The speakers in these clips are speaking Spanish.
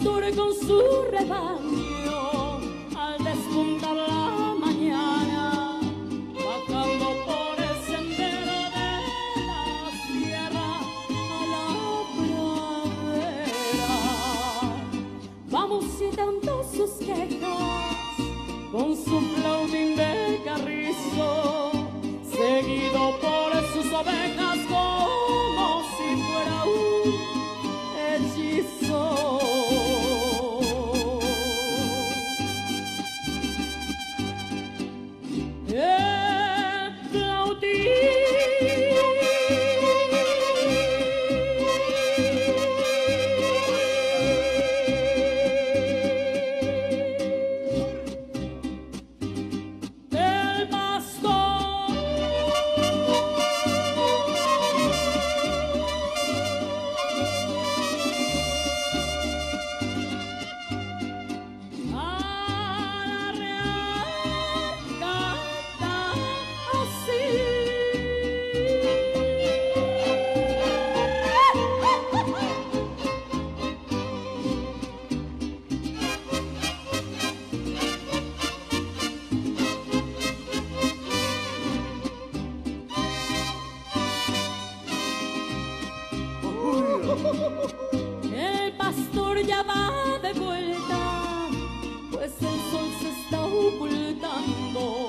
siempre con su rebaño al despuntar la mañana, bajando por el sendero de la sierra a la pradera. Vamos citando sus quejas con su flautín El pastor ya va de vuelta, pues el sol se está ocultando,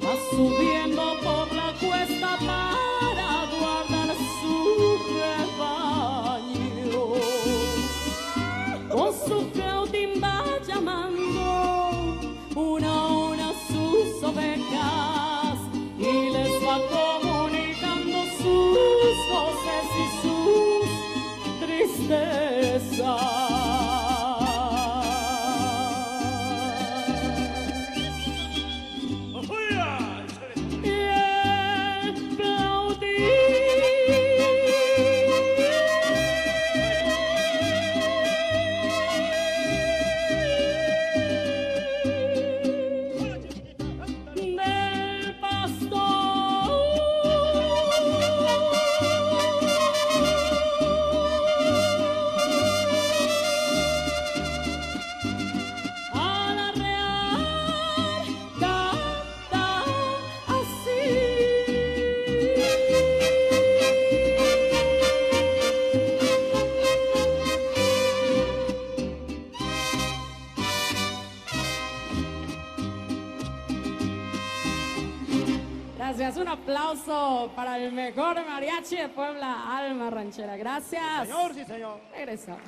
va subiendo por la cuesta para guardar su rebaño. Con su sus Gracias, un aplauso para el mejor mariachi de Puebla, Alma Ranchera. Gracias. Señor, sí, señor. Regresamos.